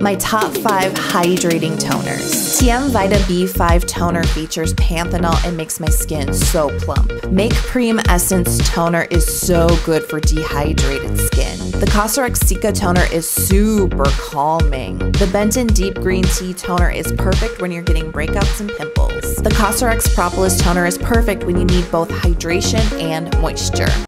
My top five hydrating toners. Tia'm Vita B5 toner features panthenol and makes my skin so plump. Make p:Rem Essence toner is so good for dehydrated skin. The Cosrx Cica toner is super calming. The Benton Deep Green Tea toner is perfect when you're getting breakouts and pimples. The Cosrx Propolis toner is perfect when you need both hydration and moisture.